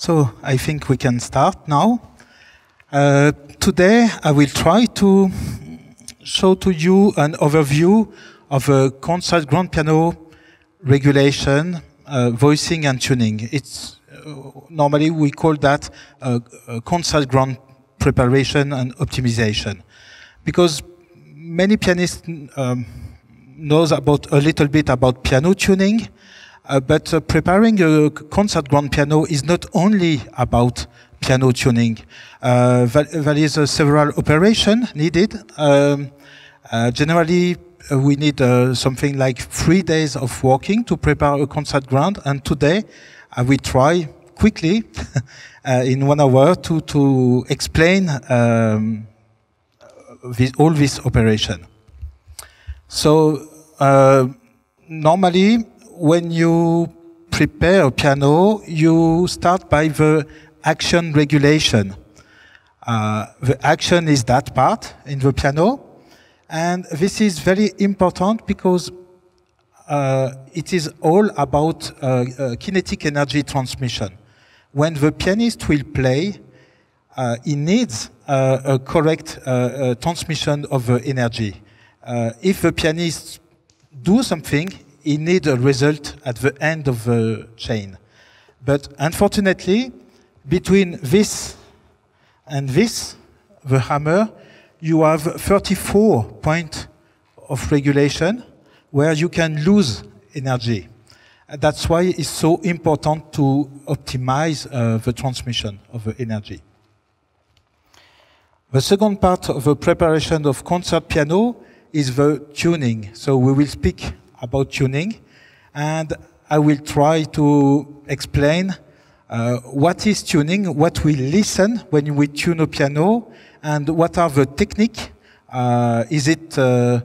So I think we can start now. Uh, today I will try to show to you an overview of a concert grand piano regulation, uh, voicing and tuning. It's uh, normally we call that concert grand preparation and optimization, because many pianists um, knows about a little bit about piano tuning, uh, but uh, preparing a concert grand piano is not only about piano tuning. Uh, there is uh, several operations needed. Um, uh, generally, we need something like three days of working to prepare a concert grand, and today will try quickly in one hour to, to explain um, this, all this operation. So normally, when you prepare a piano, you start by the action regulation. Uh, the action is that part in the piano, and this is very important because uh, it is all about uh, uh, kinetic energy transmission. When the pianist will play, uh, he needs a correct transmission of the energy. if the pianist do something, he need a result at the end of the chain. But unfortunately, between this and this, the hammer, you have 34 points of regulation where you can lose energy. That's why it's so important to optimize uh, the transmission of the energy. The second part of the preparation of concert piano is the tuning. So we will speak about tuning and I will try to explain uh, what is tuning, what we listen when we tune a piano, and what are the technique. Uh, is it uh,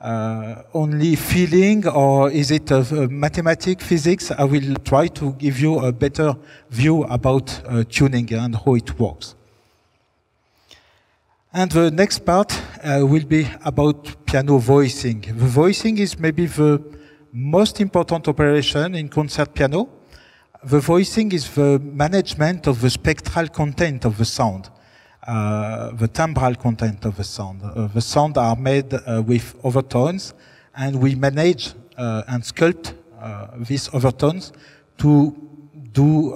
uh only feeling or is it mathematics, physics? I will try to give you a better view about uh, tuning and how it works. And the next part uh, will be about piano voicing. The voicing is maybe the most important operation in concert piano. The voicing is the management of the spectral content of the sound, uh, the timbral content of the sound. Uh, the sound are made uh, with overtones, and we manage uh, and sculpt uh, these overtones to do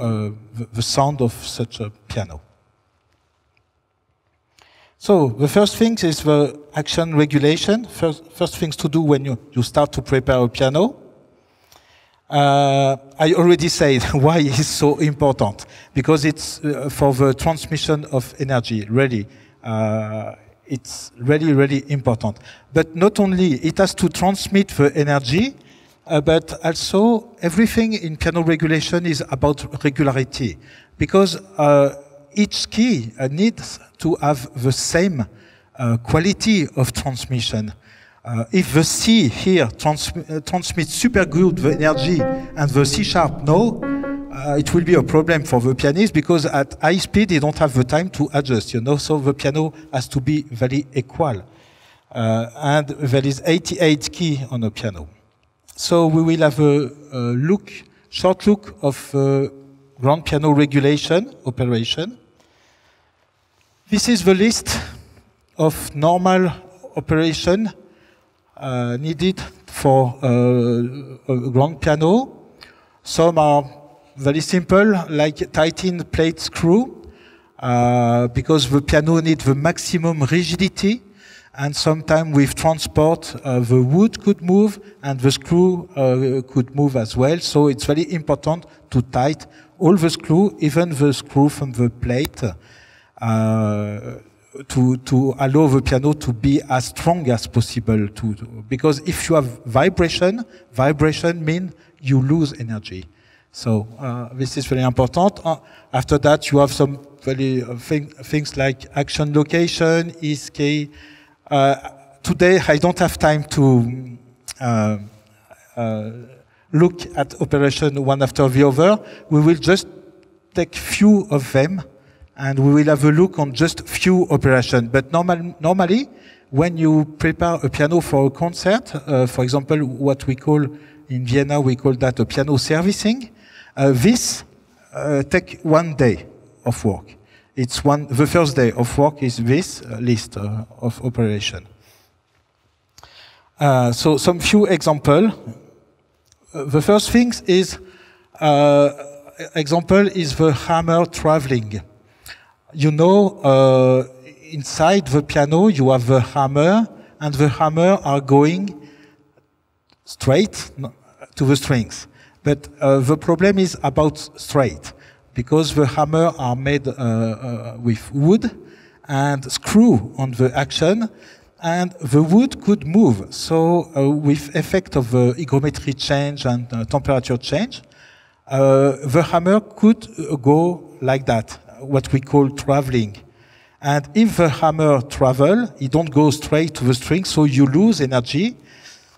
the, the sound of such a piano. So the first thing is the action regulation. First, first things to do when you, you start to prepare a piano. Uh, I already said why it's so important because it's uh, for the transmission of energy. Really, uh, it's really really important. But not only it has to transmit the energy, uh, but also everything in piano regulation is about regularity because uh, each key uh, needs to have the same uh, quality of transmission. Uh, if the C here trans uh, transmits super good the energy and the C sharp no, uh, it will be a problem for the pianist because at high speed they don't have the time to adjust, you know, so the piano has to be very equal. Uh, and there is 88 key on a piano. So we will have a, a look, short look of grand piano regulation operation. This is the list of normal operation uh, needed for uh, a grand piano. Some are very simple, like tighten plate screw, uh, because the piano needs the maximum rigidity, and sometimes with transport, uh, the wood could move and the screw uh, could move as well. So it's very important to tight all the screw, even the screw from the plate. Uh, to to allow the piano to be as strong as possible to, to because if you have vibration vibration means you lose energy so uh, this is very important uh, after that you have some very uh, thing, things like action location is uh, today i don't have time to uh, look at operation one after the other we will just take few of them and we will have a look on just few operations. But normal, normally, when you prepare a piano for a concert, uh, for example, what we call in Vienna, we call that a piano servicing. Uh, this uh, take one day of work. It's one, the first day of work is this uh, list uh, of operation. Uh, so some few example. Uh, the first thing is, uh, example is the hammer traveling. You know, inside the piano you have the hammer and the hammer are going straight to the strings. But uh, the problem is about straight because the hammer are made uh, uh, with wood and screw on the action and the wood could move. So uh, with effect of the hygrometry change and uh, temperature change, uh, the hammer could go like that, what we call traveling. And if the hammer travel, it don't go straight to the string, so you lose energy.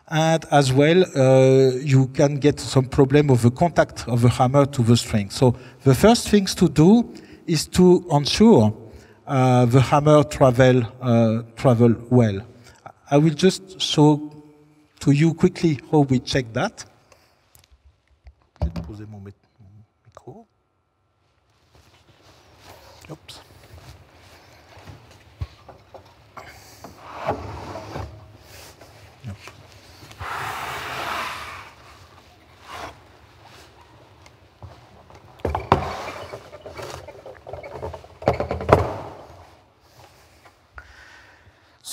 And as well, uh, you can get some problem of the contact of the hammer to the string. So the first things to do is to ensure uh, the hammer travel, uh, travel well. I will just show to you quickly how we check that. Oops.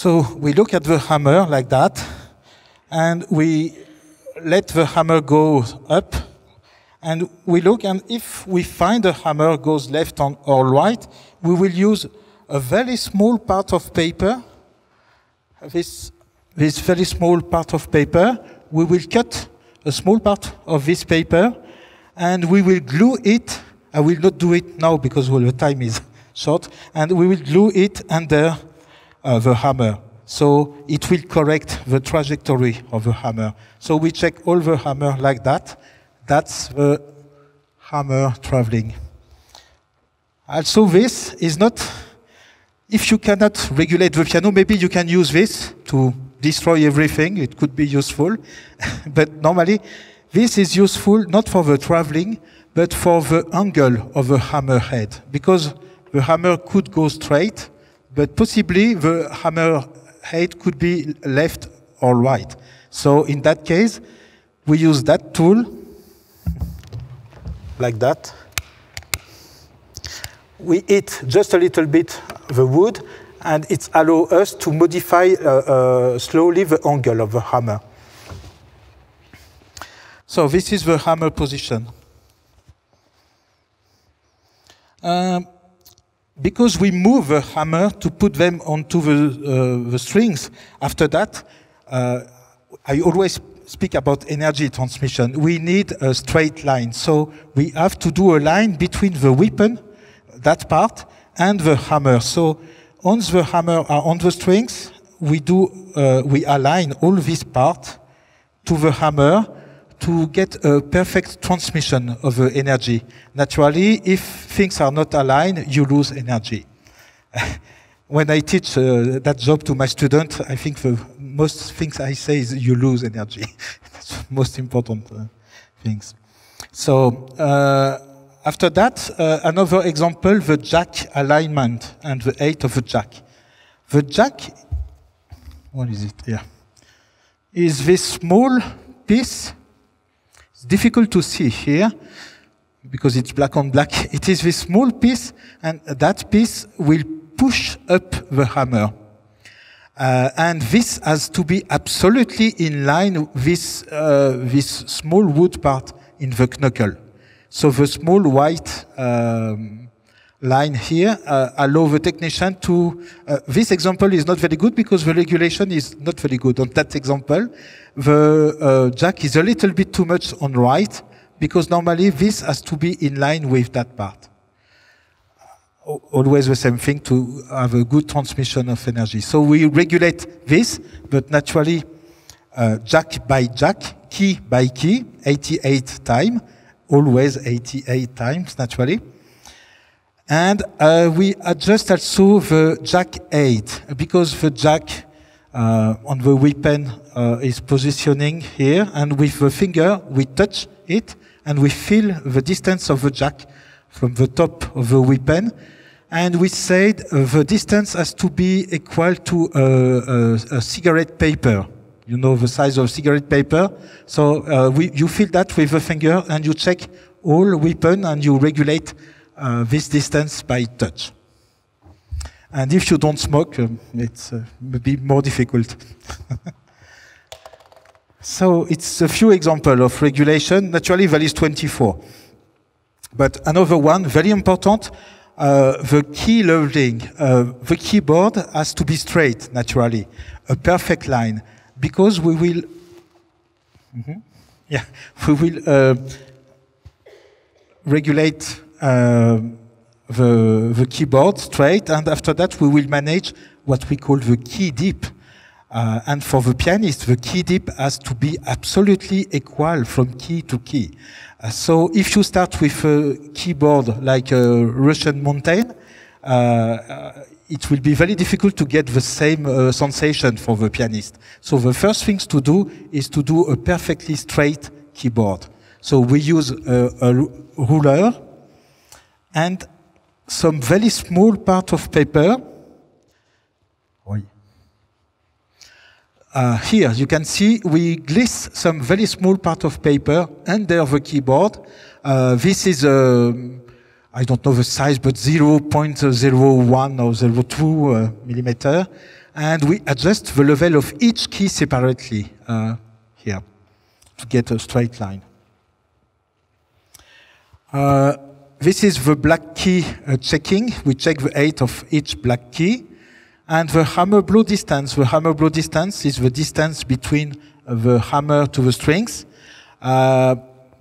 So we look at the hammer like that, and we let the hammer go up, and we look, and if we find the hammer goes left or right, we will use a very small part of paper, this, this very small part of paper, we will cut a small part of this paper, and we will glue it. I will not do it now because well, the time is short, and we will glue it under uh, the hammer. So it will correct the trajectory of the hammer. So we check all the hammer like that. That's the hammer traveling. Also this is not, if you cannot regulate the piano, maybe you can use this to destroy everything. It could be useful. but normally, this is useful not for the traveling, but for the angle of the hammer head. Because the hammer could go straight, but possibly the hammer head could be left or right. So in that case, we use that tool like that. We hit just a little bit the wood, and it allows us to modify uh, uh, slowly the angle of the hammer. So this is the hammer position. Um, because we move the hammer to put them onto the, uh, the strings, after that, uh, I always speak about energy transmission. We need a straight line. So we have to do a line between the wippen, that part, and the hammer. So once the hammer are on the strings, we do, uh, we align all this part to the hammer to get a perfect transmission of the energy. Naturally, if things are not aligned, you lose energy. when I teach uh, that job to my student, I think the most things I say is you lose energy. That's the most important uh, things. So uh, after that, uh, another example, the jack alignment and the height of the jack. The jack, what is it? Yeah, is this small piece difficult to see here because it's black on black. It is this small piece, and that piece will push up the hammer. Uh, and this has to be absolutely in line with uh, this small wood part in the knuckle. So the small white um, line here uh, allow the technician to, uh, this example is not very good because the regulation is not very good. On that example, the uh, jack is a little bit too much on right because normally this has to be in line with that part. Always the same thing to have a good transmission of energy. So we regulate this, but naturally, uh, jack by jack, key by key, 88 times, always 88 times naturally. And uh, we adjust also the jack height because the jack uh, on the wippen uh, is positioning here, and with the finger we touch it and we feel the distance of the jack from the top of the wippen. And we said uh, the distance has to be equal to uh, a cigarette paper. You know the size of cigarette paper. So uh, we, you feel that with the finger and you check all wippen and you regulate uh, this distance by touch. And if you don't smoke, um, it's uh, maybe more difficult. so it's a few examples of regulation. Naturally, value is 24. But another one, very important, uh, the key leveling. Uh, the keyboard has to be straight, naturally, a perfect line, because we will, mm -hmm, yeah, we will uh, regulate uh, the, the keyboard straight, and after that we will manage what we call the key dip. Uh, and for the pianist, the key dip has to be absolutely equal from key to key. Uh, so if you start with a keyboard like a Russian mountain, uh, uh it will be very difficult to get the same uh, sensation for the pianist. So the first things to do is to do a perfectly straight keyboard. So we use a, a ruler and some very small part of paper. Uh, here you can see we glisse some very small part of paper under the keyboard. Uh, this is a, I don't know the size, but 0.01 or 0.2 uh, millimeter. And we adjust the level of each key separately uh, here to get a straight line. Uh, this is the black key uh, checking. We check the height of each black key. And the hammer blow distance. The hammer blow distance is the distance between the hammer to the strings. Uh,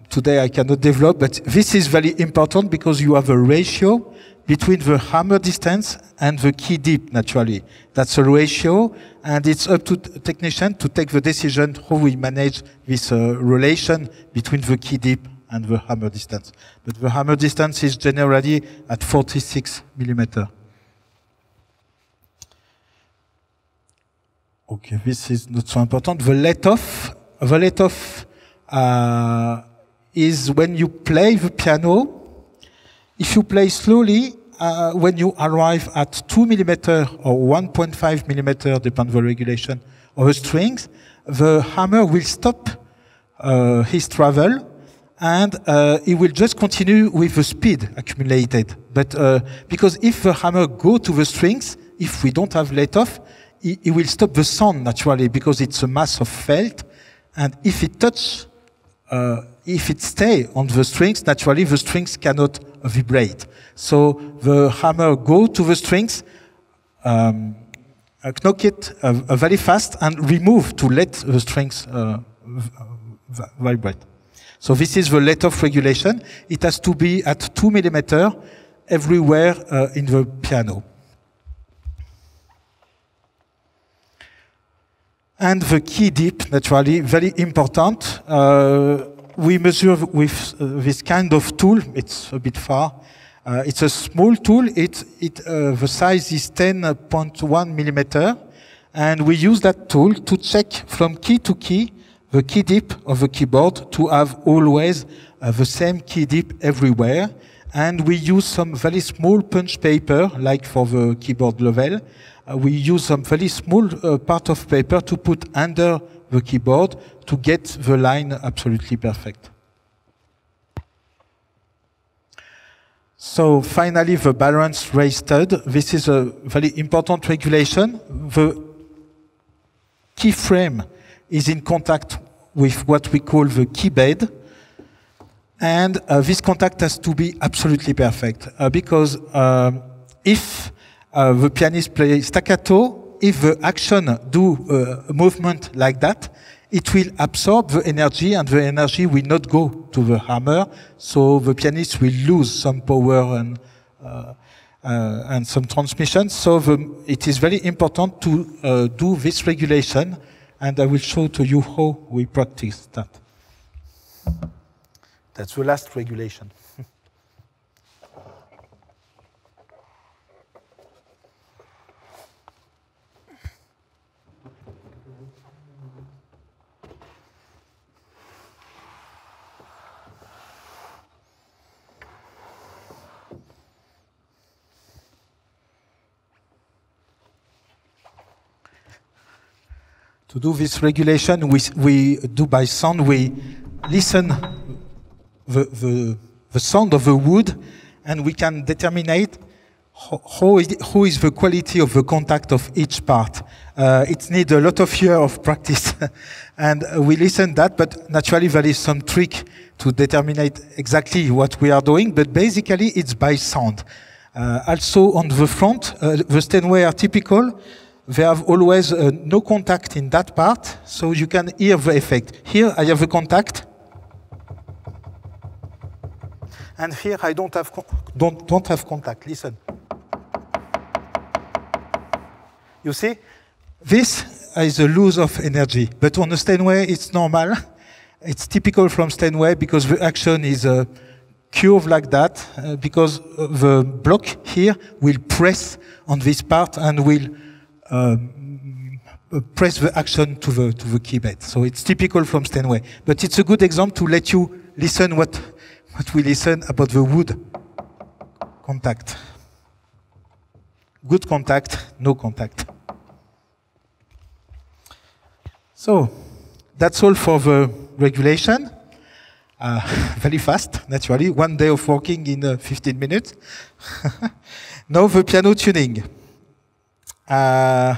today I cannot develop, but this is very important because you have a ratio between the hammer distance and the key dip, naturally. That's a ratio, and it's up to technician to take the decision how we manage this uh, relation between the key dip and the hammer distance. But the hammer distance is generally at 46 millimeter. Okay, this is not so important. The let-off, the let-off uh, is when you play the piano. If you play slowly, uh, when you arrive at 2 millimeter or 1.5 millimeter, depending on the regulation of the strings, the hammer will stop uh, his travel and uh, it will just continue with the speed accumulated. But uh, because if the hammer go to the strings, if we don't have let off, it, it, will stop the sound naturally because it's a mass of felt, and if it touch, uh, if it stay on the strings, naturally the strings cannot vibrate. So the hammer go to the strings, um, knock it uh, very fast, and remove to let the strings uh, vibrate. So this is the let-off regulation. It has to be at 2 millimeter everywhere uh, in the piano. And the key dip, naturally, very important. Uh, we measure with uh, this kind of tool. It's a bit far. Uh, it's a small tool. It, it, uh, the size is 10.1 millimeter. And we use that tool to check from key to key the key dip of the keyboard to have always uh, the same key dip everywhere. And we use some very small punch paper, like for the keyboard level. Uh, we use some very small uh, part of paper to put under the keyboard to get the line absolutely perfect. So finally, the balance raised. This is a very important regulation. The keyframe is in contact with what we call the key bed. And uh, this contact has to be absolutely perfect uh, because um, if uh, the pianist plays staccato, if the action do uh, a movement like that, it will absorb the energy and the energy will not go to the hammer. So the pianist will lose some power and, uh, uh, and some transmission. So the, it is very important to do this regulation and I will show to you how we practice that. That's the last regulation. To do this regulation, we, we do by sound, we listen the, the, the sound of the wood and we can determine how is the quality of the contact of each part. Uh, it needs a lot of year of practice and we listen that, but naturally there is some trick to determine exactly what we are doing, but basically it's by sound. Uh, also on the front, uh, the Steinway are typical. They have always uh, no contact in that part, so you can hear the effect. Here I have a contact. And here I don't have, don't, don't have contact. Listen. You see? This is a lose of energy. But on the Steinway, it's normal. It's typical from Steinway because the action is a curve like that, uh, because the block here will press on this part and will um, press the action to the, to the keybed. So it's typical from Steinway. But it's a good example to let you listen what, what we listen about the wood contact. Good contact, no contact. So that's all for the regulation. Uh, very fast, naturally. One day of working in uh, 15 minutes. now the piano tuning. Uh,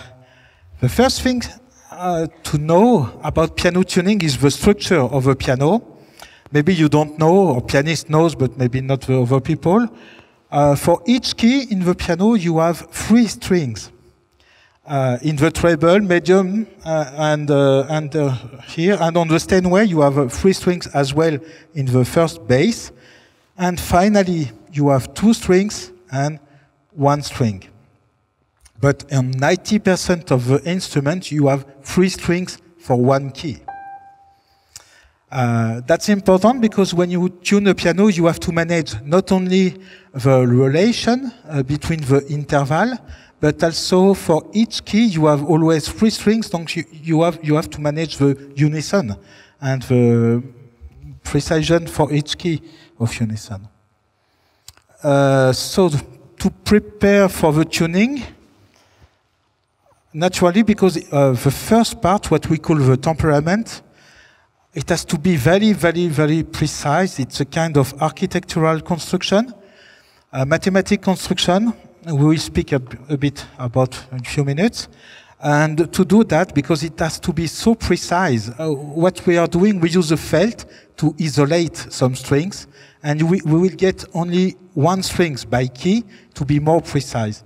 the first thing uh, to know about piano tuning is the structure of a piano. Maybe you don't know, or pianist knows, but maybe not the other people. Uh, for each key in the piano, you have three strings. Uh, in the treble, medium, uh, and, and here, and on the Steinway, you have three strings as well in the first bass. And finally, you have two strings and one string. But on 90% of the instruments, you have three strings for one key. Uh, that's important because when you tune a piano, you have to manage not only the relation uh, between the interval, but also for each key, you have always three strings, so you, you, have, you have to manage the unison and the precision for each key of unison. Uh, so to prepare for the tuning, naturally, because uh, the first part, what we call the temperament, it has to be very, very, very precise. It's a kind of architectural construction, a mathematical construction. We will speak a, a bit about in a few minutes. And to do that, because it has to be so precise, uh, what we are doing, we use a felt to isolate some strings, and we, we will get only one strings by key to be more precise.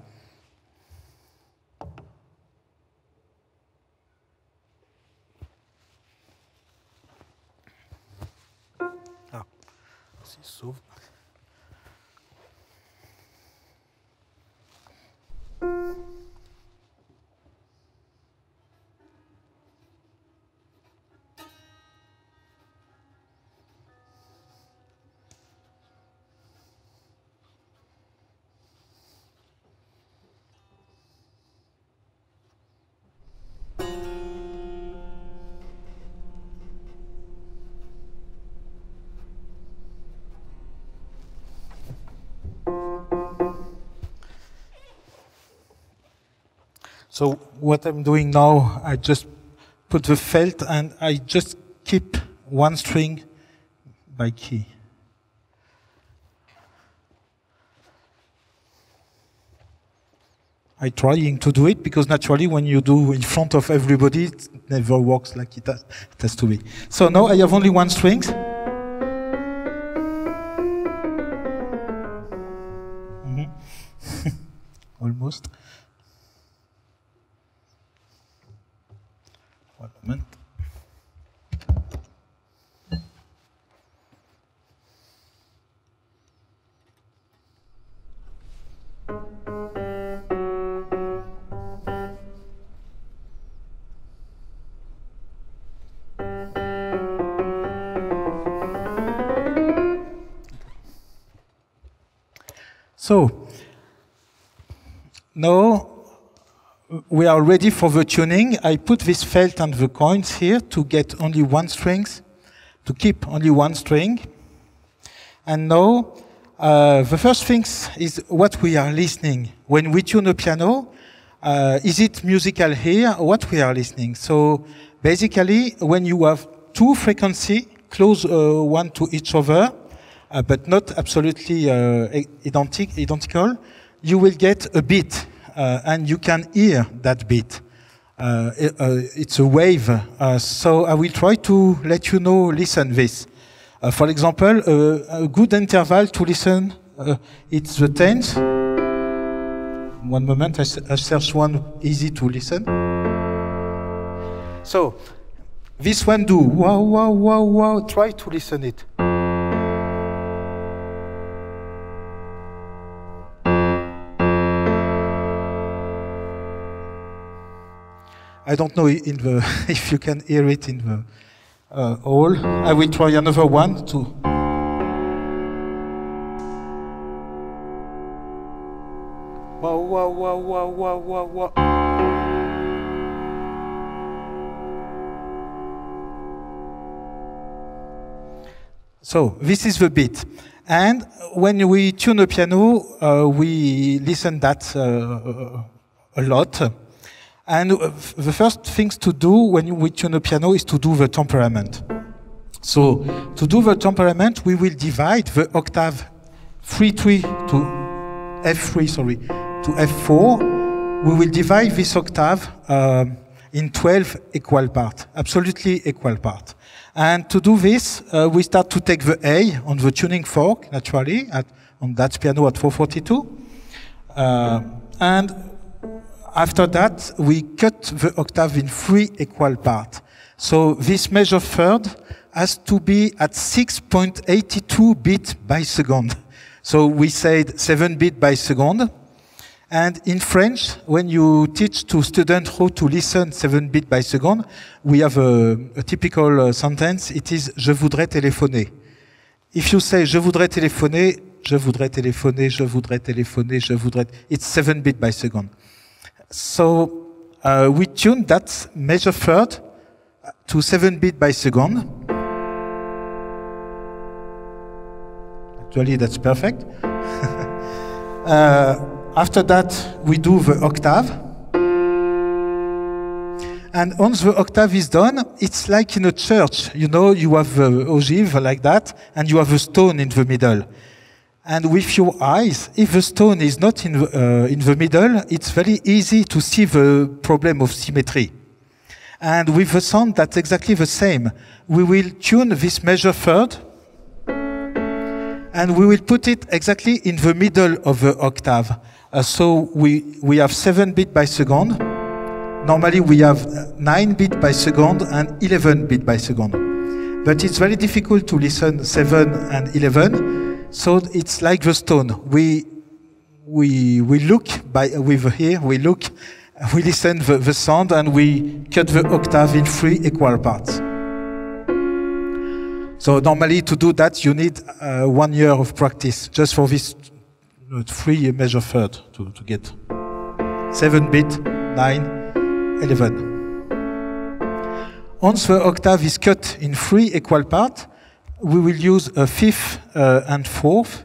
So what I'm doing now, I just put the felt and I just keep one string by key. I trying to do it because naturally when you do in front of everybody, it never works like it has, it has to be. So now I have only one string. Mm -hmm. Almost. moment. So, now we are ready for the tuning. I put this felt and the coins here to get only one strings, to keep only one string. And now, uh, the first thing is what we are listening. When we tune a piano, Uh, is it musical here? What we are listening? So basically, when you have two frequency close uh, one to each other, but not absolutely uh, identic, identical, you will get a beat, uh, and you can hear that beat. Uh, it, it's a wave. so I will try to let you know, listen this. for example, a good interval to listen, it's the tenth. One moment, I, I search one easy to listen. So, this one do wow, wow, wow, wow. Try to listen it. I don't know in the if you can hear it in the uh, hall. I will try another one to. Wow, wow, wow, wow, wow, wow, wow. So this is the beat. And when we tune a piano, uh, we listen that uh, a lot. And the first things to do when we tune a piano is to do the temperament. So to do the temperament, we will divide the octave 3-3 to F3, sorry, to F4. We will divide this octave um, in 12 equal parts, absolutely equal parts. And to do this, uh, we start to take the A on the tuning fork, naturally, at, on that piano at 442. Uh, and after that, we cut the octave in three equal parts. So this measure third has to be at 6.82 bits by second. So we said 7 bits by second. And in French, when you teach to students how to listen 7 bits by second, we have a, a typical uh, sentence. It is je voudrais téléphoner. If you say je voudrais téléphoner, je voudrais téléphoner, je voudrais téléphoner, je voudrais, it's 7 bits by second. So uh, we tune that measure third to 7 bit by second. Actually, that's perfect. uh, after that, we do the octave. And once the octave is done, it's like in a church. You know, you have the ogive like that, and you have a stone in the middle. And with your eyes, if the stone is not in, uh, in the middle, it's very easy to see the problem of symmetry. And with the sound, that's exactly the same. We will tune this measure third, and we will put it exactly in the middle of the octave. Uh, so we, we have 7 bits by second. Normally we have 9 bits by second and 11 bits by second. But it's very difficult to listen 7 and 11 so it's like the stone. We, we, we look by, with here, we look, we listen the, the sound and we cut the octave in three equal parts. So normally to do that, you need uh, one year of practice just for this uh, three measure third to, to get seven bit, nine, eleven. Once the octave is cut in three equal parts, we will use a fifth uh, and fourth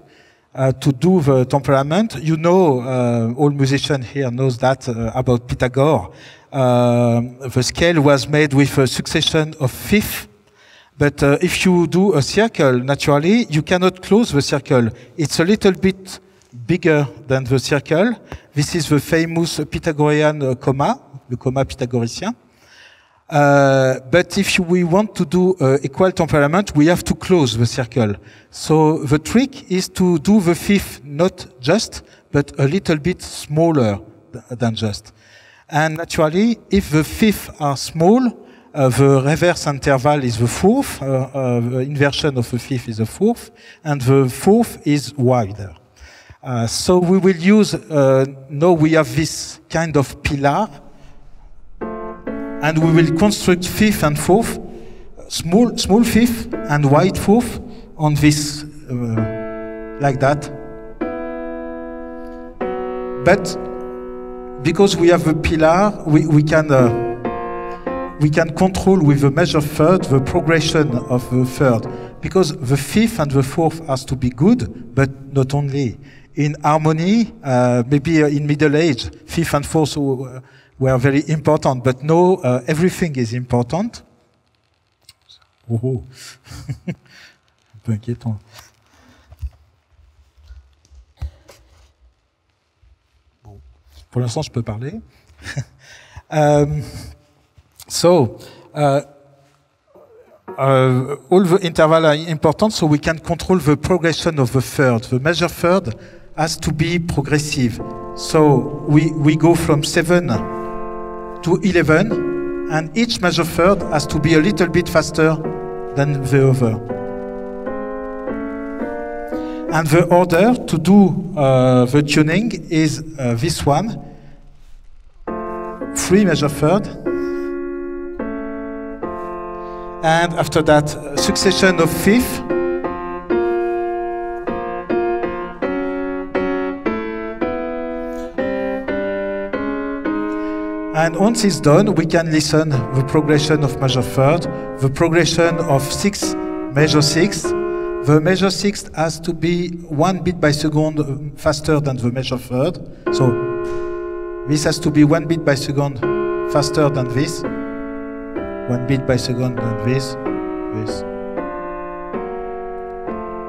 uh, to do the temperament. You know, uh, all musicians here knows that uh, about Pythagoras. Uh, the scale was made with a succession of fifths. But uh, if you do a circle, naturally, you cannot close the circle. It's a little bit bigger than the circle. This is the famous Pythagorean comma, the comma pythagoricien. Uh, but if we want to do uh, equal temperament, we have to close the circle. So the trick is to do the fifth not just, but a little bit smaller than just. And naturally, if the fifth are small, uh, the reverse interval is the fourth, uh, uh, the inversion of the fifth is the fourth, and the fourth is wider. Uh, so we will use, now we have this kind of pillar, and we will construct fifth and fourth, small, small fifth and wide fourth on this, uh, like that. But because we have a pillar, we, we can uh, we can control with the measure third the progression of the third because the fifth and the fourth has to be good, but not only. in harmony, uh, maybe in middle age, fifth and fourth were very important, but no, uh, everything is important. Oh, oh. un peu. Bon. Pour l'instant, je peux parler. um, so, uh, uh, all the intervals are important, so we can control the progression of the third. The major third has to be progressive. So we, we go from 7 to 11, and each major third has to be a little bit faster than the other. And the order to do uh, the tuning is uh, this one, three major third, and after that, succession of fifth, And once it's done, we can listen the progression of major third, the progression of six major sixth. The major sixth has to be one beat by second um, faster than the major third. So this has to be one beat by second faster than this. One beat by second than this. This.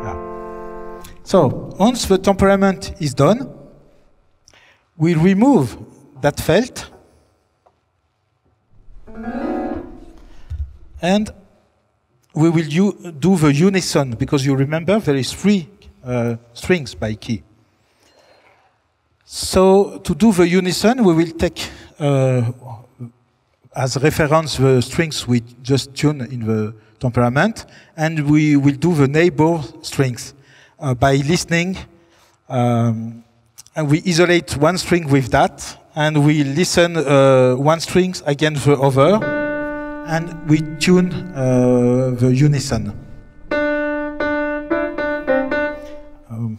Yeah. So once the temperament is done, we remove that felt And we will do the unison because you remember there is three uh, strings by key. So to do the unison, we will take uh, as reference the strings we just tuned in the temperament, and we will do the neighbor strings uh, by listening. Um, and we isolate one string with that, and we listen uh, one string against the other and we tune uh, the unison. Um,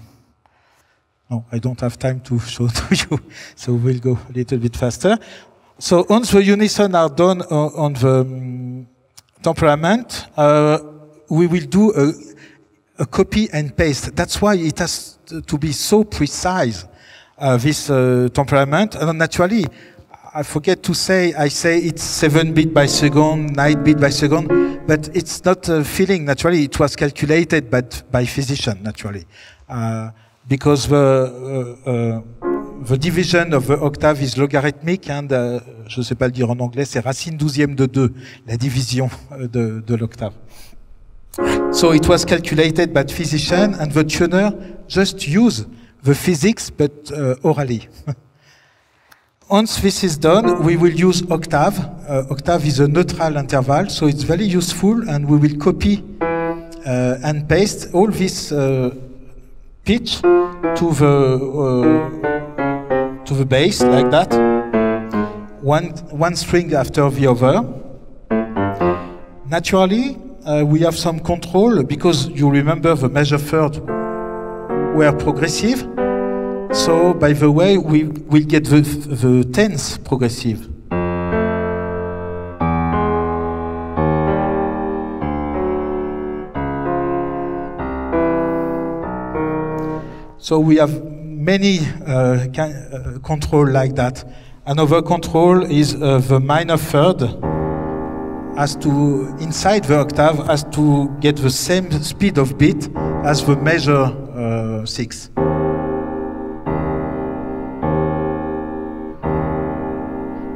no, I don't have time to show to you, so we'll go a little bit faster. So once the unison are done uh, on the um, temperament, uh, we will do a, a, copy and paste. That's why it has to be so precise, uh, this uh, temperament. And naturally, I forget to say, I say it's 7 bit by second, 9 bit by second, but it's not a feeling, naturally. It was calculated but by physician, naturally. Uh, because the, uh, uh, the division of the octave is logarithmic, and uh, je ne sais pas le dire en anglais, c'est racine douzième de 2, la division euh, de, de l'octave. So it was calculated by physician, and the tuner just use the physics, but uh, orally. once this is done, we will use octave. Uh, octave is a neutral interval, so it's very useful, and we will copy uh, and paste all this pitch to the to the bass like that. One one string after the other. Naturally, uh, we have some control because you remember the major third were progressive. So, by the way, we will get the, the tenths progressive. So we have many uh, uh, control like that. Another control is uh, the minor third has to, inside the octave, has to get the same speed of beat as the major uh, six.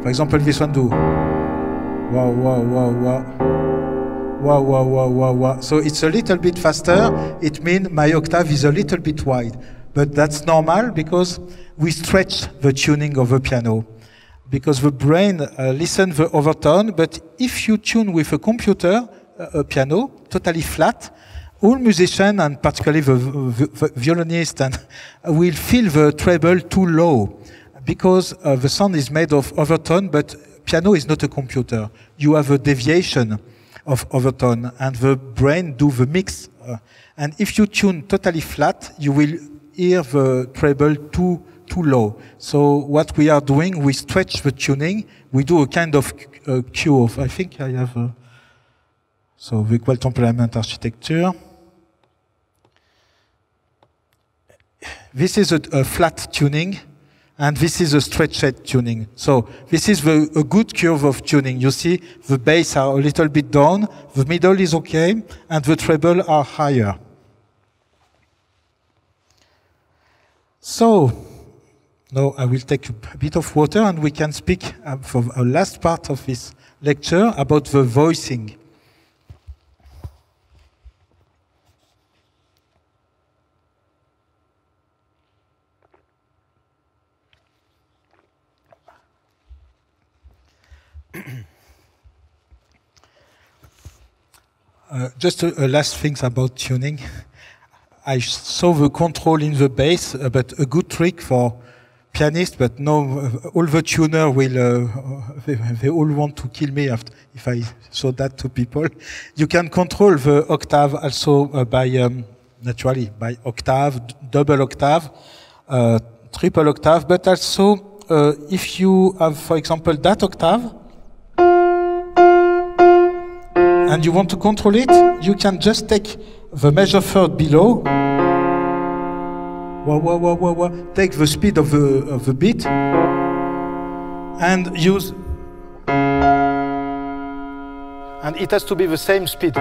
For example, this one do. Wow, wow, wow, wow. Wow, wow, wow, wow, wow. So it's a little bit faster. It means my octave is a little bit wide. But that's normal because we stretch the tuning of the piano. Because the brain uh, listens the overtone, but if you tune with a computer, a piano, totally flat, all musicians, and particularly the, the, the violinists, will feel the treble too low because uh, the sound is made of overtone, but piano is not a computer. You have a deviation of overtone, and the brain do the mix. Uh, and if you tune totally flat, you will hear the treble too too low. So what we are doing, we stretch the tuning. We do a kind of uh, cue of. I think I have. A, so the equal temperament architecture. This is a, a flat tuning, and this is a shade tuning. So this is the, a good curve of tuning. You see the bass are a little bit down, the middle is okay, and the treble are higher. So now I will take a bit of water and we can speak uh, for a last part of this lecture about the voicing. Uh, just a, a, last thing about tuning. I saw the control in the bass, uh, but a good trick for pianists, but no, uh, all the tuner will, uh, they, they, all want to kill me after, if I show that to people. You can control the octave also uh, by, um, naturally, by octave, double octave, uh, triple octave, but also if you have, for example, that octave, and you want to control it, you can just take the major third below. Wah, wah, wah, wah, wah. Take the speed of the, of the beat and use. And it has to be the same speed.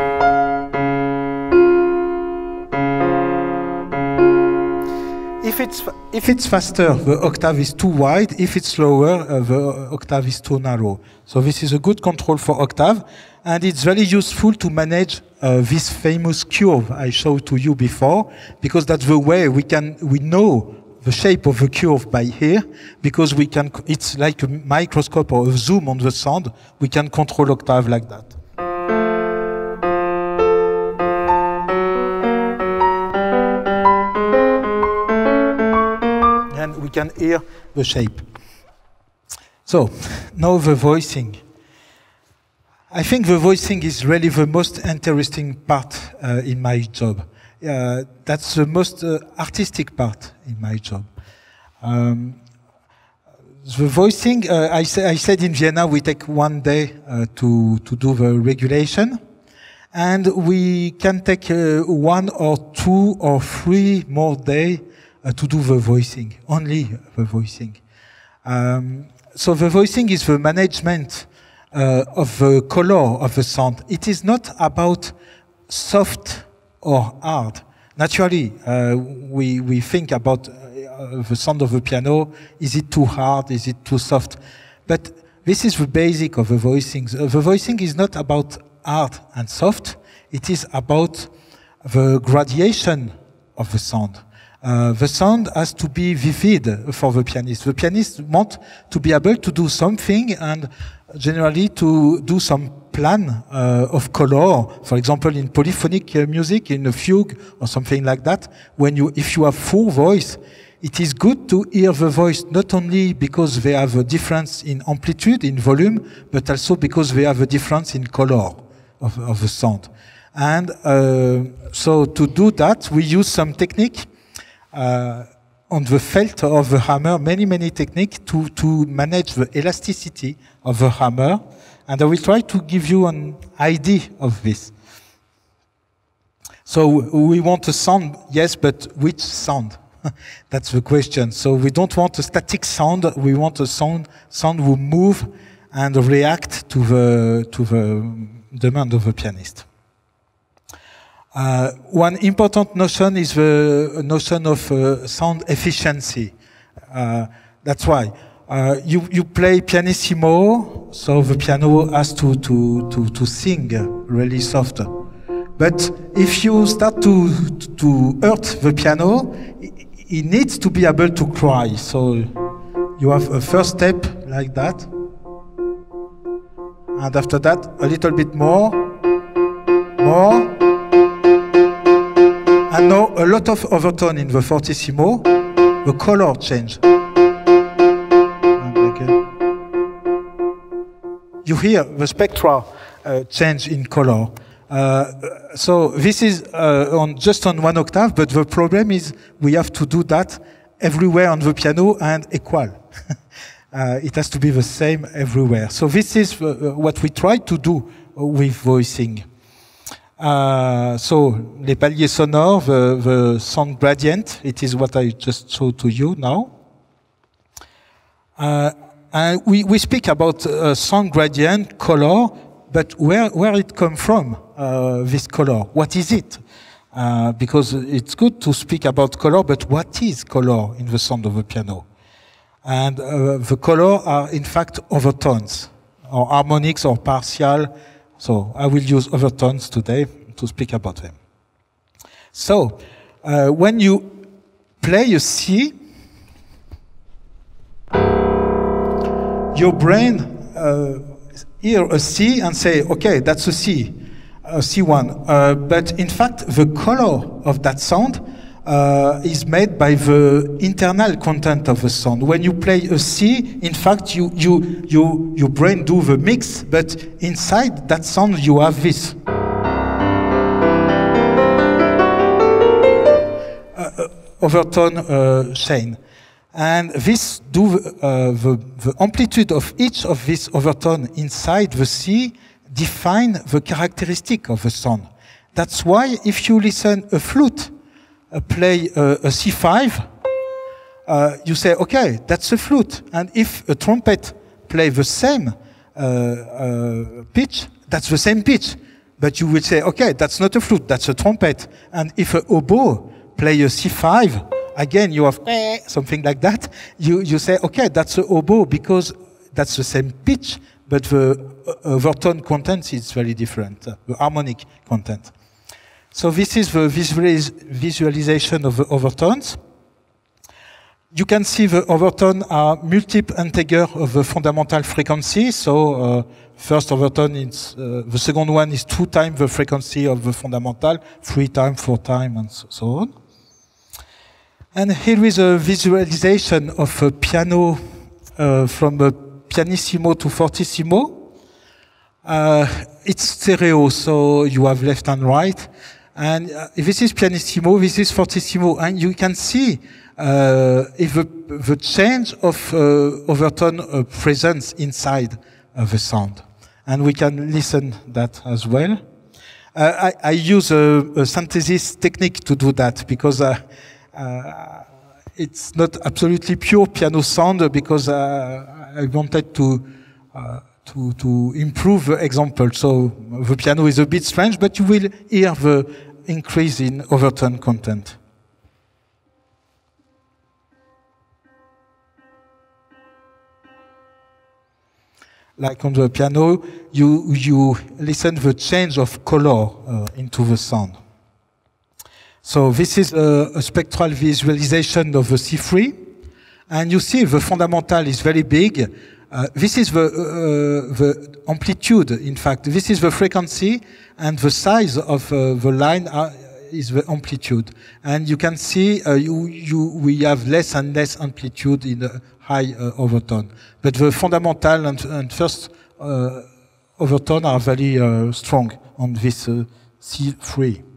If it's, if it's faster, the octave is too wide. If it's slower, uh, the octave is too narrow. So this is a good control for octave. And it's very useful to manage uh, this famous curve I showed to you before, because that's the way we can, we know the shape of the curve by here, because we can, it's like a microscope or a zoom on the sound, we can control octave like that. Can hear the shape. So, now the voicing. I think the voicing is really the most interesting part uh, in my job. Uh, that's the most uh, artistic part in my job. Um, the voicing, uh, I, sa I, said in Vienna, we take one day uh, to, to do the regulation. And we can take uh, one or two or three more days to do the voicing, only the voicing. Um, so the voicing is the management uh, of the color of the sound. It is not about soft or hard. Naturally, uh, we, we think about uh, the sound of the piano. Is it too hard? Is it too soft? But this is the basic of the voicing. The voicing is not about hard and soft. It is about the gradation of the sound. Uh, the sound has to be vivid for the pianist. The pianist want to be able to do something and generally to do some plan uh, of color. For example, in polyphonic uh, music, in a fugue or something like that, when you, if you have full voice, it is good to hear the voice not only because they have a difference in amplitude, in volume, but also because they have a difference in color of, of the sound. And uh, so to do that, we use some technique Uh, on the felt of the hammer, many, many techniques to, to manage the elasticity of the hammer. And I will try to give you an idea of this. So we want a sound, yes, but which sound? That's the question. So we don't want a static sound. We want a sound, sound will move and react to the, to the demand of the pianist. Uh, one important notion is the notion of uh, sound efficiency. Uh, that's why uh, you, you play pianissimo, so the piano has to, to, to, to sing really soft. But if you start to, to hurt the piano, it needs to be able to cry. So you have a first step like that. And after that, a little bit more, more, and now a lot of overtone in the fortissimo, the color change. You hear the spectra uh, change in color. Uh, so this is uh, on just on one octave, but the problem is we have to do that everywhere on the piano and equal. Uh, it has to be the same everywhere. So this is uh, what we try to do with voicing. Uh, so, les paliers sonores, the, the sound gradient, it is what I just showed to you now. Uh, and we, we speak about uh, sound gradient, color, but where, where it come from, uh, this color? What is it? Uh, because it's good to speak about color, but what is color in the sound of a piano? And the color are in fact overtones, or harmonics, or partial. So I will use other overtones today to speak about them. So uh, when you play a C, your brain uh, hear a C and say, okay, that's a C, a C1. Uh, but in fact, the color of that sound uh, is made by the internal content of the sound. When you play a C, in fact, you, you, you, your brain do the mix, but inside that sound you have this. Uh, overtone uh, chain. And this do uh, the, the amplitude of each of these overtone inside the C define the characteristic of the sound. That's why if you listen a flute uh, play a, a C5, uh, you say, okay, that's a flute. And if a trumpet play the same uh, uh, pitch, that's the same pitch. But you will say, okay, that's not a flute, that's a trumpet. And if a oboe play a C5, again you have eh, something like that, you, you say, okay, that's a oboe because that's the same pitch, but the uh, overtone content is very different, uh, the harmonic content. So this is the visualis visualization of the overtones. You can see the overtone are multiple integer of the fundamental frequency. So uh, first overtone is, uh, the second one is two times the frequency of the fundamental, three times, four times, and so, so on. And here is a visualization of a piano uh, from a pianissimo to fortissimo. Uh, it's stereo, so you have left and right. And uh, this is pianissimo, this is fortissimo, and you can see uh, if the, the, change of uh, overtone uh, presence inside of the sound. And we can listen that as well. I, I, use a, a, synthesis technique to do that because uh, it's not absolutely pure piano sound because uh, I wanted to uh, to, to improve the example. So the piano is a bit strange, but you will hear the increase in overtone content. Like on the piano, you, you listen the change of color uh, into the sound. So this is a, a, spectral visualization of the C3. And you see the fundamental is very big. Uh, this is the, uh, the amplitude, in fact. This is the frequency, and the size of uh, the line are, is the amplitude. And you can see uh, you, you, we have less and less amplitude in the high uh, overtone. But the fundamental and, and first uh, overtone are very strong on this C3.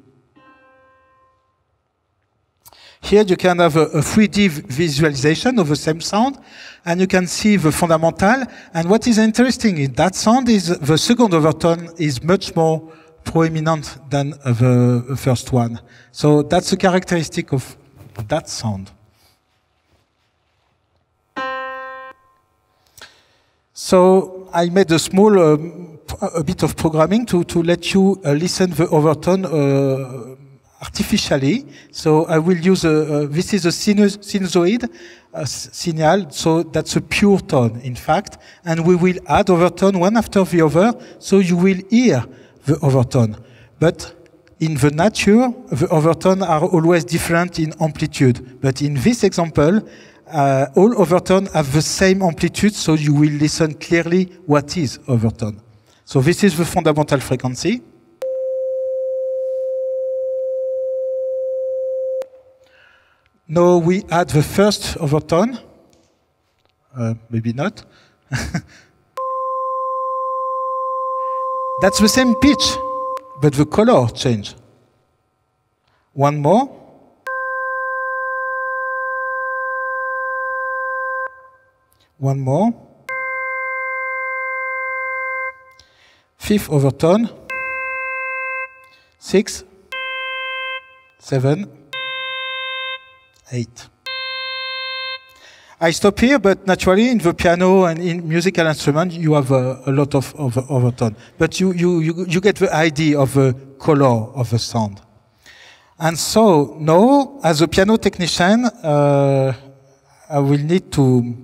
Here you can have a, a 3D visualization of the same sound, and you can see the fundamental. And what is interesting in that sound is the second overtone is much more prominent than the first one. So that's a characteristic of that sound. So I made a small um, a bit of programming to, to let you uh, listen the overtone uh, artificially. So I will use a, a this is a sinus, sinusoid uh, signal, so that's a pure tone, in fact, and we will add overtone one after the other, so you will hear the overtone. But in the nature, the overtone are always different in amplitude. But in this example, uh, all overtone have the same amplitude, so you will listen clearly what is overtone. So this is the fundamental frequency. Now we add the first overtone. Uh, maybe not. That's the same pitch, but the color change. One more. One more. Fifth overtone. six, seven, eight. I stop here, but naturally in the piano and in musical instrument, you have a, a lot of, of overtone. But you, you, you, you get the idea of the color of the sound. And so now, as a piano technician, uh, I will need to,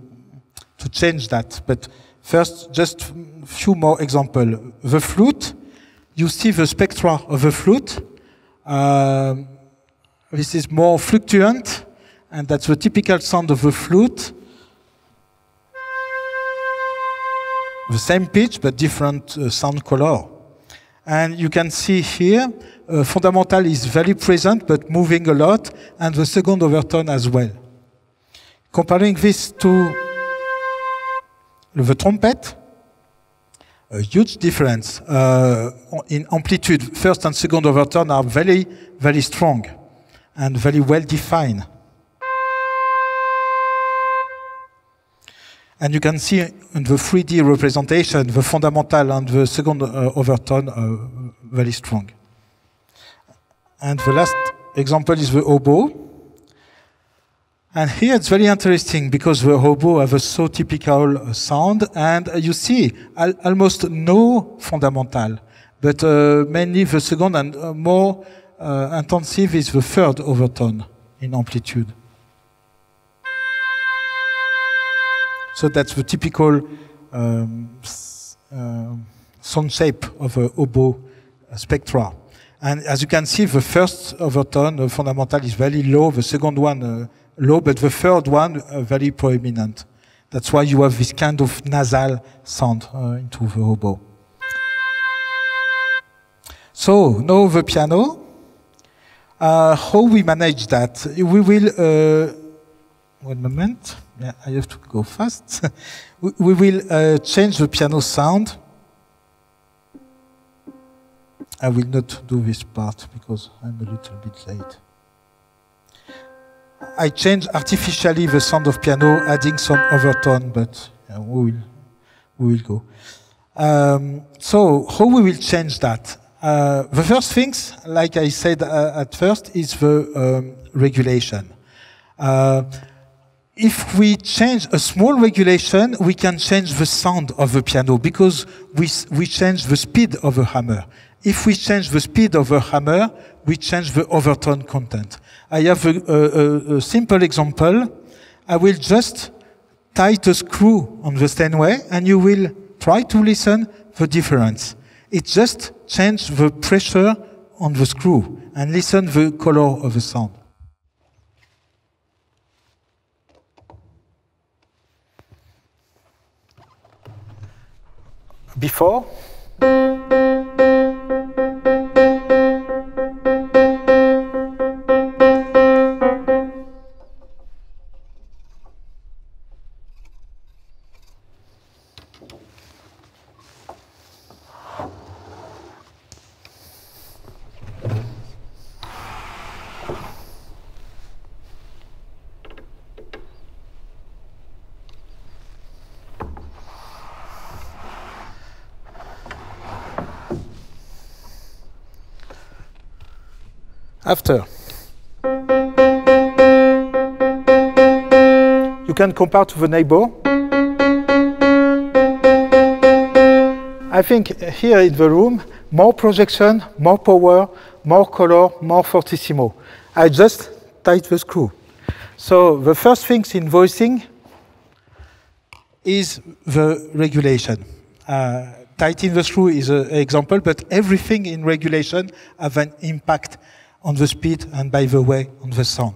to change that. But first, just a few more examples. The flute, you see the spectra of the flute. Uh, this is more fluctuant and that's the typical sound of a flute. The same pitch, but different uh, sound color. And you can see here, uh, fundamental is very present, but moving a lot, and the second overtone as well. Comparing this to the trumpet, a huge difference uh, in amplitude. First and second overtone are very, very strong and very well defined. And you can see in the 3D representation, the fundamental and the second uh, overtone are very strong. And the last example is the oboe. And here it's very interesting because the oboe have a so typical uh, sound and uh, you see al almost no fundamental, but uh, mainly the second and uh, more uh, intensive is the third overtone in amplitude. So that's the typical um, uh, sound shape of a oboe spectra. And as you can see, the first overtone, the fundamental, is very low. The second one, uh, low, but the third one, uh, very prominent. That's why you have this kind of nasal sound uh, into the oboe. So now the piano. Uh, how we manage that? We will. Uh, one moment. I have to go fast. we, we, will uh, change the piano sound. I will not do this part because I'm a little bit late. I change artificially the sound of piano, adding some overtone, but yeah, we will we will go. Um, so how we will change that? Uh, the first things, like I said uh, at first, is the um, regulation. Uh, if we change a small regulation, we can change the sound of the piano because we, we change the speed of a hammer. If we change the speed of a hammer, we change the overtone content. I have a, a, a simple example. I will just tight a screw on the Steinway and you will try to listen the difference. It just change the pressure on the screw and listen the color of the sound. Before. After. You can compare to the neighbor. I think here in the room, more projection, more power, more color, more fortissimo. I just tight the screw. So the first things in voicing is the regulation. Uh, tightening the screw is an example, but everything in regulation have an impact on the speed and by the way on the sound.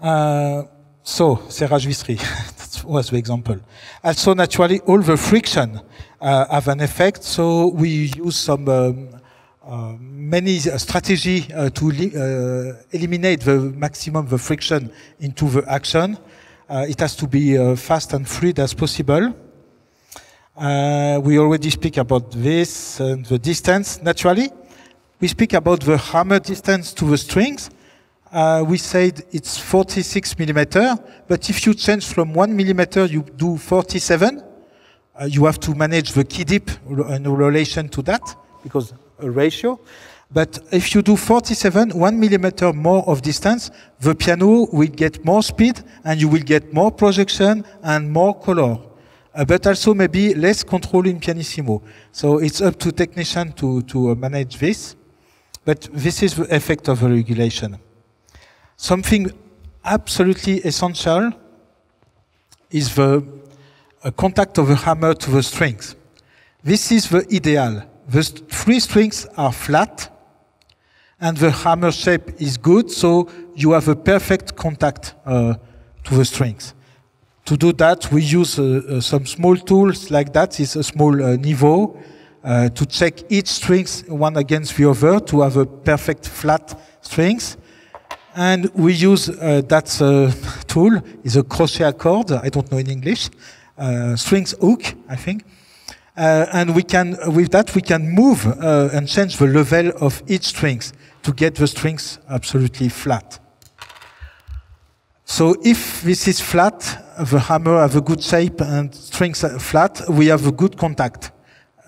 Uh, so, serrage visserie, that was the example. Also, naturally, all the friction uh, have an effect, so we use some um, uh, many strategy uh, to uh, eliminate the maximum the friction into the action. Uh, it has to be fast and fluid as possible. we already speak about this and the distance. Naturally, we speak about the hammer distance to the strings. Uh, we said it's 46 millimeter, but if you change from one millimeter, you do 47. Uh, you have to manage the key dip in relation to that, because a ratio. But if you do 47, one millimeter more of distance, the piano will get more speed and you will get more projection and more color. Uh, but also maybe less control in pianissimo. So it's up to technician to, to uh, manage this. But this is the effect of the regulation. Something absolutely essential is the contact of the hammer to the strings. This is the ideal. The three strings are flat and the hammer shape is good, so you have a perfect contact uh, to the strings. To do that, we use uh, uh some small tools like that. It's a small uh, niveau uh, to check each strings one against the other to have a perfect flat strings. And we use uh, that uh, tool is a crochet accord. I don't know in English. Uh, strings hook, I think. And we can, with that, we can move and change the level of each strings to get the strings absolutely flat. So if this is flat, the hammer have a good shape and strings are flat, we have a good contact.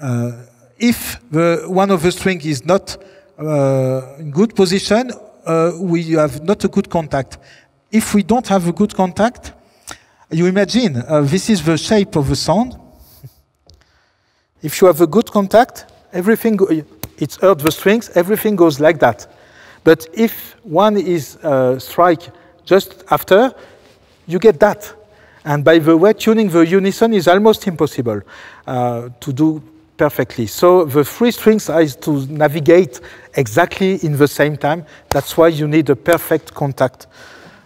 Uh, if the, one of the string is not uh, in good position, uh, we have not a good contact. If we don't have a good contact, you imagine this is the shape of the sound. if you have a good contact, everything it's heard the strings, everything goes like that. But if one is uh, strike just after, you get that. And by the way, tuning the unison is almost impossible uh, to do perfectly. So the three strings are to navigate exactly in the same time. That's why you need a perfect contact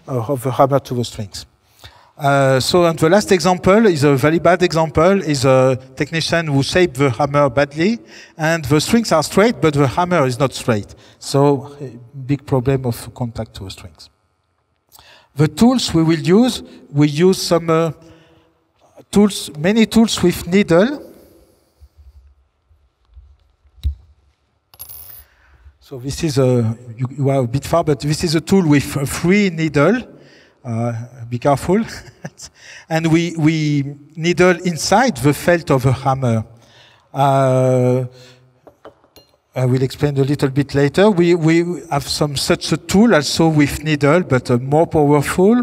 uh, of the hammer to the strings. Uh, so and the last example is a very bad example, is a technician who shaped the hammer badly, and the strings are straight, but the hammer is not straight. So big problem of contact to the strings. The tools we will use, we use some uh, tools, many tools with needle, So this is a, you, you, are a bit far, but this is a tool with a free needle. Uh, be careful. and we, we needle inside the felt of a hammer. Uh, I will explain a little bit later. We, we have some such a tool also with needle, but uh, more powerful.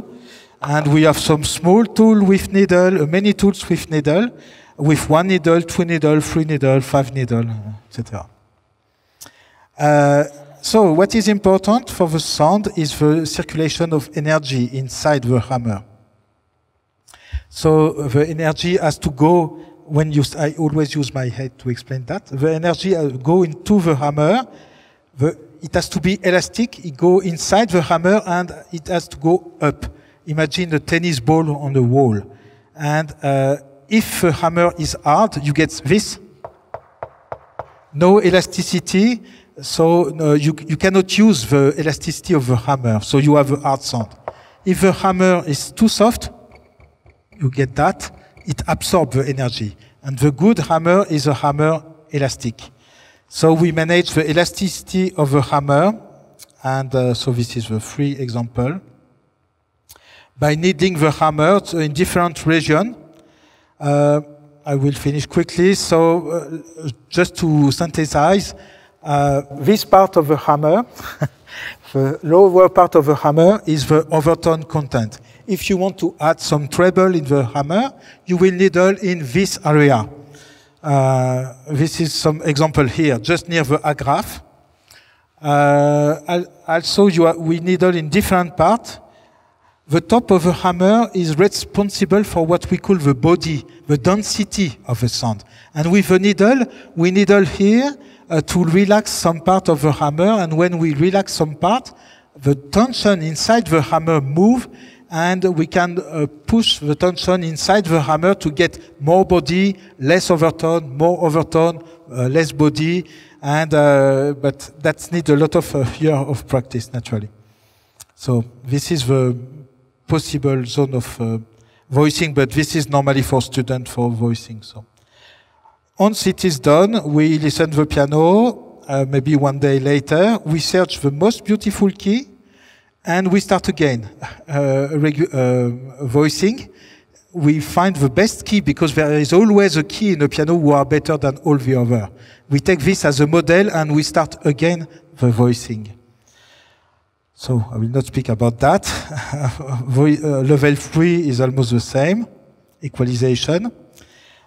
And we have some small tool with needle, uh, many tools with needle, with one needle, two needle, three needle, five needle, etc. Uh, so what is important for the sound is the circulation of energy inside the hammer. So the energy has to go when you, I always use my head to explain that. The energy go into the hammer. The, it has to be elastic. It go inside the hammer and it has to go up. Imagine a tennis ball on the wall. And uh, if the hammer is hard, you get this. No elasticity so uh, you, you cannot use the elasticity of the hammer, so you have a hard sound. If the hammer is too soft, you get that, it absorbs the energy. And the good hammer is a hammer elastic. So we manage the elasticity of the hammer, and uh, so this is the free example. By kneading the hammer in different regions, uh, I will finish quickly. So uh, just to synthesize, uh, this part of the hammer, the lower part of the hammer, is the overtone content. If you want to add some treble in the hammer, you will needle in this area. Uh, this is some example here, just near the agrafe. Uh, also, you are, we needle in different parts. The top of the hammer is responsible for what we call the body, the density of the sound. And with the needle, we needle here, uh, to relax some part of the hammer. And when we relax some part, the tension inside the hammer move and we can uh, push the tension inside the hammer to get more body, less overtone, more overtone, uh, less body. And, uh, but that needs a lot of uh, year of practice, naturally. So this is the possible zone of uh, voicing, but this is normally for student for voicing. So. Once it is done, we listen to the piano, uh, maybe one day later, we search the most beautiful key, and we start again, uh, uh, voicing. we find the best key because there is always a key in a piano who are better than all the other. We take this as a model and we start again the voicing. So I will not speak about that. Uh, level three is almost the same, equalization.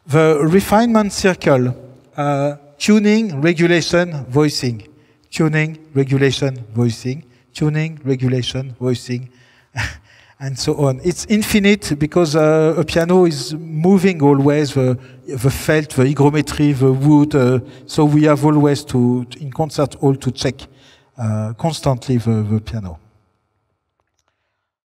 The refinement circle, uh, tuning, regulation, voicing. Tuning, regulation, voicing. Tuning, regulation, voicing. and so on. It's infinite because uh, a piano is moving always the, the felt, the hygrometry, the wood. Uh, so we have always to, in concert hall, to check uh, constantly the, the piano.